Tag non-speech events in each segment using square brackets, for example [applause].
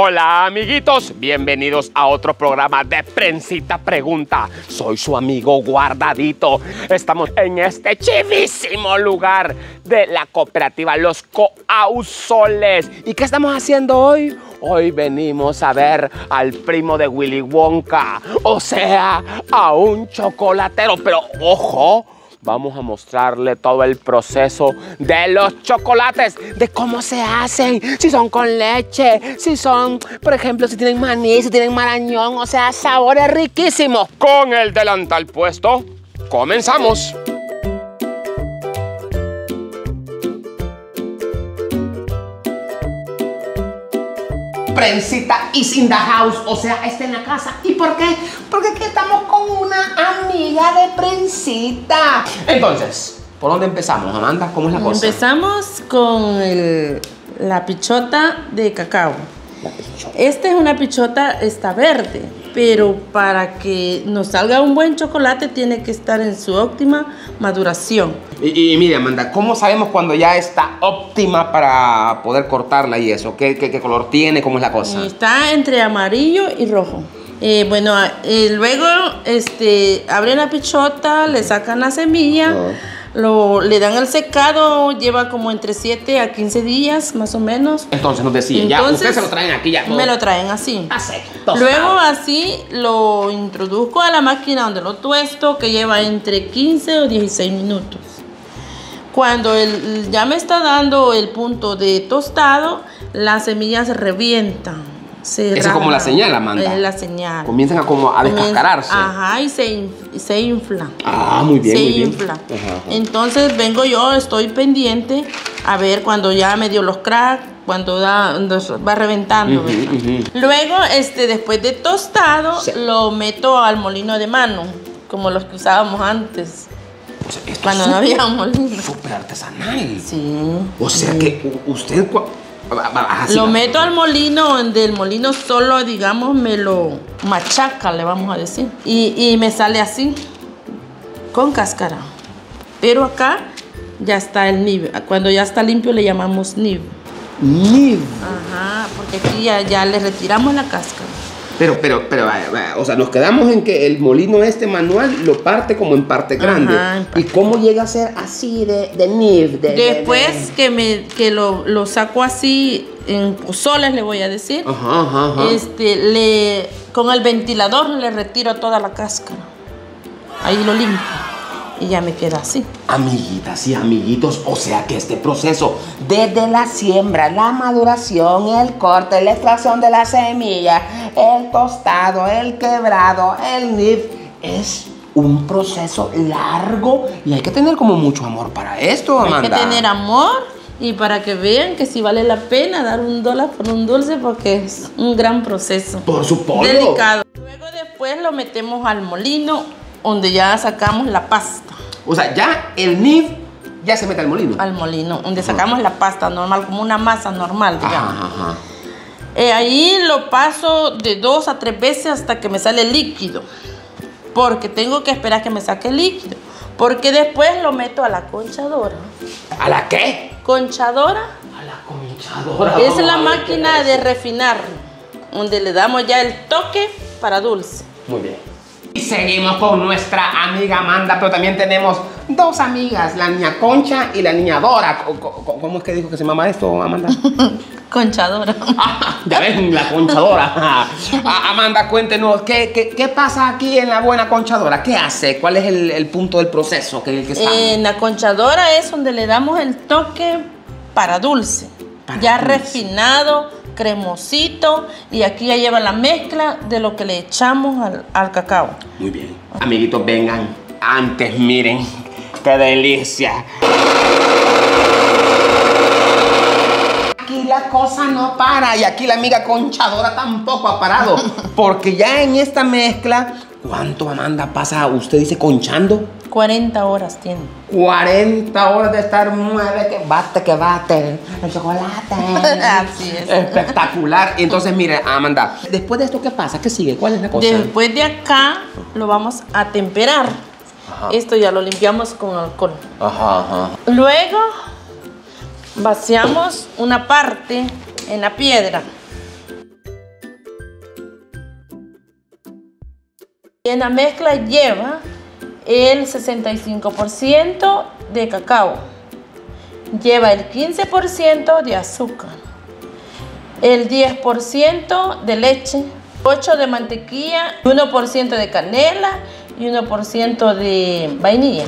Hola amiguitos, bienvenidos a otro programa de Prensita Pregunta. Soy su amigo Guardadito. Estamos en este chivísimo lugar de la cooperativa Los Coausoles. ¿Y qué estamos haciendo hoy? Hoy venimos a ver al primo de Willy Wonka, o sea, a un chocolatero. Pero ojo, vamos a mostrarle todo el proceso de los chocolates, de cómo se hacen, si son con leche, si son, por ejemplo, si tienen maní, si tienen marañón, o sea, sabores riquísimos. Con el delantal puesto, comenzamos. Prensita is in the house, o sea, está en la casa. ¿Y por qué? Porque aquí estamos con una amiga de Prensita. Entonces, ¿por dónde empezamos, Amanda? ¿Cómo es la cosa? Empezamos con el- la pichota de cacao. La pichota. Esta es una pichota, está verde, pero para que nos salga un buen chocolate tiene que estar en su óptima maduración. Y, y mire, Amanda, ¿cómo sabemos cuando ya está óptima para poder cortarla y eso? ¿Qué, qué- qué color tiene? ¿Cómo es la cosa? Está entre amarillo y rojo. Eh, bueno, eh, luego este, abren la pichota, le sacan la semilla, Ah. Lo, le dan el secado, lleva como entre 7 a 15 días más o menos. Entonces nos decía, ya, ustedes se lo traen aquí ya. todo. Me lo traen así. Luego así lo introduzco a la máquina donde lo tuesto, que lleva entre 15 o 16 minutos. Cuando el- ya me está dando el punto de tostado, las semillas se revientan. Se Esa es como la señal, Amanda. Es la señal. Comienzan a como a descascararse. Ajá, y se, in- se infla. Ah, muy bien, se muy bien. infla. Ajá, ajá. Entonces vengo yo, estoy pendiente a ver cuando ya me dio los cracks, cuando da, va reventando. Luego, este, después de tostado, Sí. lo meto al molino de mano, como los que usábamos antes, O sea, esto cuando es no había molino. Súper artesanal. Sí. O sea que usted... así Lo meto al molino, donde el molino solo, digamos, me lo machaca, le vamos a decir. Y, y me sale así, con cáscara. Pero acá ya está el nib. Cuando ya está limpio le llamamos nib. Ni- Ajá, porque aquí ya, ya le retiramos la cáscara. Pero, pero, pero, vaya, vaya, o sea, nos quedamos en que el molino este manual lo parte como en parte grande. Ajá, en parte. ¿Y cómo llega a ser así de, de nib? De, de- Después que, me, que lo, lo saco así, en soles le voy a decir, de- Ajá, ajá, ajá. este, le, con el ventilador le retiro toda la cáscara. Ahí lo limpio. Y ya me queda así. Amiguitas y amiguitos, o sea que este proceso, desde la siembra, la maduración, el corte, la extracción de la semilla, el tostado, el quebrado, el nib, es un proceso largo y hay que tener como mucho amor para esto, Amanda. Hay que tener amor y para que vean que si vale la pena dar un dólar por un dulce porque es un gran proceso. Por su polvo. Delicado. Luego después lo metemos al molino donde ya sacamos la pasta. O sea, ya el nib ya se mete al molino. Al molino, donde sacamos la pasta normal, como una masa normal, digamos. Ajá, ajá. Eh, ahí lo paso de dos a tres veces hasta que me sale líquido. Porque tengo que esperar que me saque líquido. Porque después lo meto a la conchadora. ¿A la qué? Conchadora A la conchadora. es la máquina de refinar, donde le damos ya el toque para dulce. Muy bien. Y seguimos con nuestra amiga Amanda, pero también tenemos dos amigas, la niña Concha y la niña Dora. ¿Cómo es que dijo que se llama esto, Amanda? [laughs] Conchadora. Ah, [laughs] ya ven, la conchadora. [laughs] Ah, Amanda, cuéntenos, ¿qué, qué, qué pasa aquí en la buena conchadora? ¿Qué hace? ¿Cuál es el, el punto del proceso que, que está? En la conchadora es donde le damos el toque para dulce. Para ya dulce. refinado, cremosito. Y aquí ya lleva la mezcla de lo que le echamos al, al cacao. Muy bien. Amiguitos, vengan. Antes, miren. ¡Qué delicia! Aquí la cosa no para y aquí la amiga conchadora tampoco ha parado. [laughs] Porque ya en esta mezcla, ¿cuánto Amanda pasa? Usted dice conchando. 40 horas tiene. 40 horas de estar mueve, que bate, que bate, el chocolate. [laughs] Así es. Espectacular. Entonces, mire, Amanda, después de esto, ¿qué pasa? ¿Qué sigue? ¿Cuál es la cosa? Después de acá, lo vamos a temperar. Esto ya lo limpiamos con alcohol. Ajá, ajá. Luego, vaciamos una parte en la piedra. Y en la mezcla lleva el 65% de cacao, lleva el 15% de azúcar, el 10% de leche, 8% de mantequilla, 1% de canela y 1% de vainilla.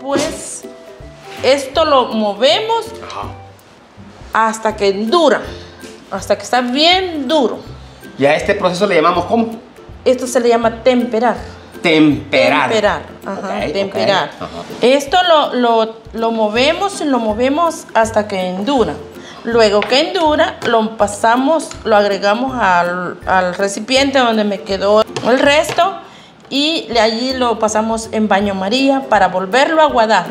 Pues esto lo movemos hasta que dura, hasta que está bien duro. ¿Y a este proceso le llamamos cómo? Esto se le llama temperar. Temperar. Temperar, ajá, temperar. ajá. Esto lo, lo, lo movemos y lo movemos hasta que endura. Luego que endura, lo pasamos, lo agregamos al, al recipiente donde me quedó el resto y de allí lo pasamos en baño María para volverlo a aguadar,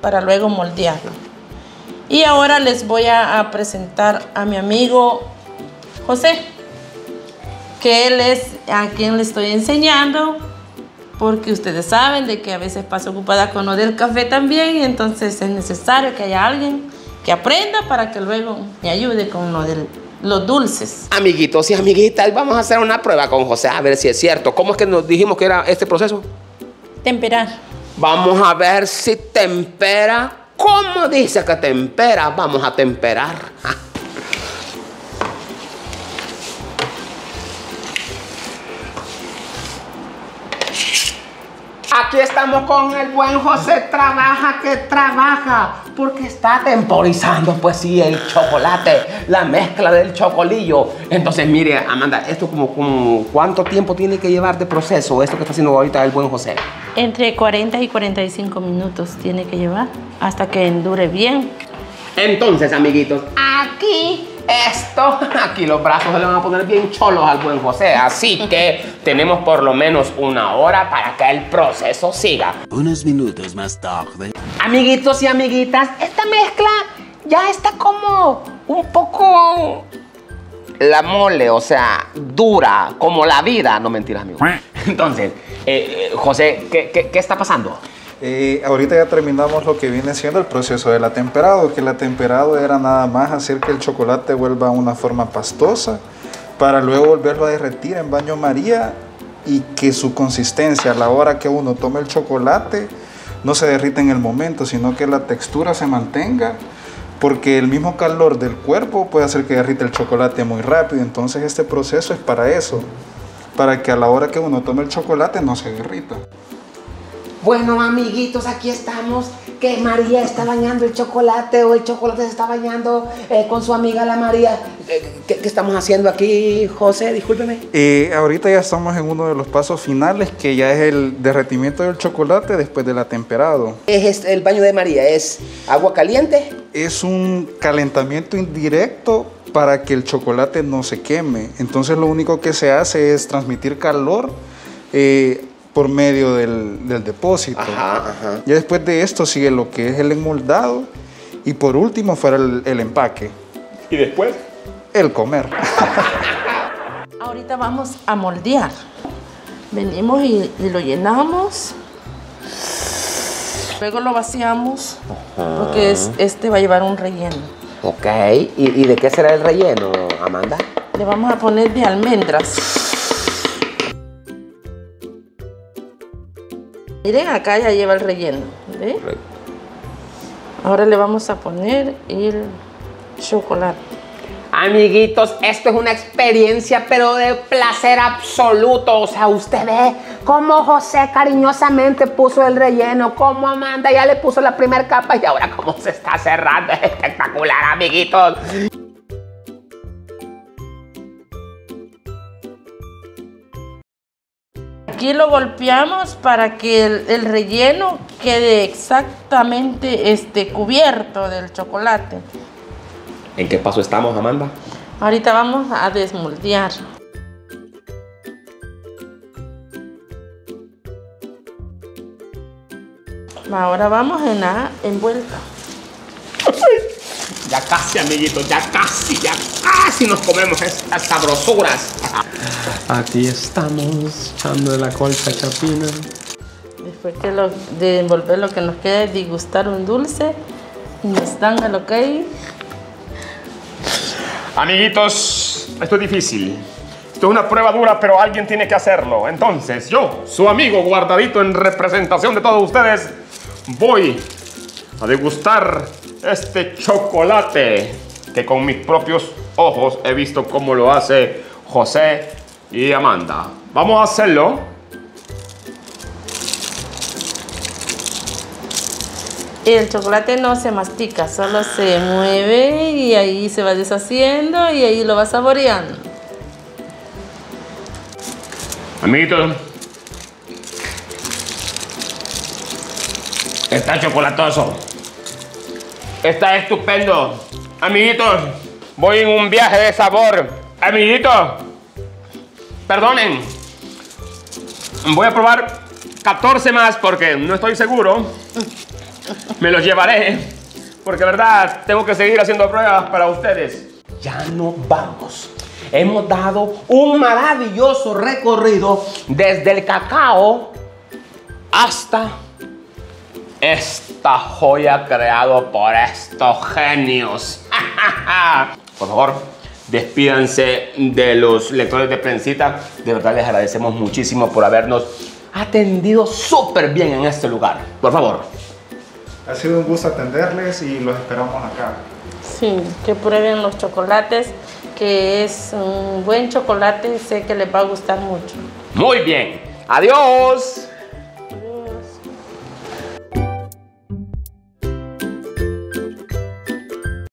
para luego moldearlo. Y ahora les voy a, a presentar a mi amigo José que él es a quien le estoy enseñando, porque ustedes saben de que a veces paso ocupada con lo del café también, y entonces es necesario que haya alguien que aprenda para que luego me ayude con lo de los dulces. Amiguitos y amiguitas, vamos a hacer una prueba con José a ver si es cierto. ¿Cómo es que nos dijimos que era este proceso? Temperar. Vamos a ver si tempera. ¿Cómo dice que tempera? Vamos a temperar. Aquí estamos con el buen José. Trabaja que trabaja. Porque está temporizando, pues sí, el chocolate. La mezcla del chocolillo. Entonces, mire, Amanda, esto como, como ¿cuánto tiempo tiene que llevar de proceso? Esto que está haciendo ahorita el buen José. Entre 40 y 45 minutos tiene que llevar hasta que endure bien. Entonces, amiguitos, aquí esto, [laughs] aquí los brazos se le van a poner bien cholos al buen José. Así que tenemos por lo menos una hora para que el proceso siga. Unos minutos más tarde. Amiguitos y amiguitas, esta mezcla ya está como un poco la mole, o sea, dura, como la vida. No mentiras, amigo. Entonces, eh, eh, José, ¿qué, qué, qué está pasando? Eh, ahorita ya terminamos lo que viene siendo el proceso del atemperado, que el atemperado era nada más hacer que el chocolate vuelva a una forma pastosa para luego volverlo a derretir en baño María y que su consistencia a la hora que uno tome el chocolate no se derrita en el momento, sino que la textura se mantenga, porque el mismo calor del cuerpo puede hacer que derrita el chocolate muy rápido. Entonces este proceso es para eso, para que a la hora que uno tome el chocolate no se derrita. Bueno, amiguitos, aquí estamos. Que María está bañando el chocolate o el chocolate se está bañando eh, con su amiga la María. Eh, ¿Qué, qué estamos haciendo aquí, José? Discúlpeme. Eh, ahorita ya estamos en uno de los pasos finales, que ya es el derretimiento del chocolate después del atemperado. Es el baño de María, es agua caliente. Es un calentamiento indirecto para que el chocolate no se queme. Entonces lo único que se hace es transmitir calor eh, por medio del, del depósito. Ajá, ajá. Ya después de esto sigue lo que es el enmoldado y por último fuera el, el empaque, ¿Y después? el comer. [laughs] Ahorita vamos a moldear. Venimos y, y lo llenamos. Luego lo vaciamos porque es- este va a llevar un relleno. Ok. ¿Y, y de qué será el relleno, Amanda? Le vamos a poner de almendras. Miren, acá ya lleva el relleno. ¿ve? Ahora le vamos a poner el chocolate. Amiguitos, esto es una experiencia, pero de placer absoluto. O sea, usted ve cómo José cariñosamente puso el relleno, cómo Amanda ya le puso la primera capa y ahora cómo se está cerrando. Es espectacular, amiguitos. Aquí lo golpeamos para que el, el relleno quede exactamente este, cubierto del chocolate. ¿En qué paso estamos, Amanda? Ahorita vamos a desmoldear. Ahora vamos en la envuelta. Ya casi, amiguitos, ya casi, ya casi nos comemos estas sabrosuras. Aquí estamos echando la colcha chapina. Después que lo, de envolver lo que nos queda es degustar un dulce, y nos dan el ok. Amiguitos, esto es difícil. Esto es una prueba dura, pero alguien tiene que hacerlo. Entonces, yo, su amigo guardadito en representación de todos ustedes, voy a degustar este chocolate que con mis propios ojos he visto cómo lo hace José y Amanda. Vamos a hacerlo. El chocolate no se mastica, solo se mueve y ahí se va deshaciendo y ahí lo va saboreando. Amiguitos, está chocolatoso. Está estupendo. Amiguitos, voy en un viaje de sabor. Amiguitos, perdonen. Voy a probar 14 más porque no estoy seguro. Me los llevaré. Porque, verdad, tengo que seguir haciendo pruebas para ustedes. Ya nos vamos. Hemos dado un maravilloso recorrido desde el cacao hasta esta joya creado por estos genios. [laughs] Por favor, despídanse de los lectores de prensita. De verdad les agradecemos muchísimo por habernos atendido súper bien en este lugar. Por favor. Ha sido un gusto atenderles y los esperamos acá. Sí, que prueben los chocolates, que es un buen chocolate, sé que les va a gustar mucho. Muy bien. Adiós.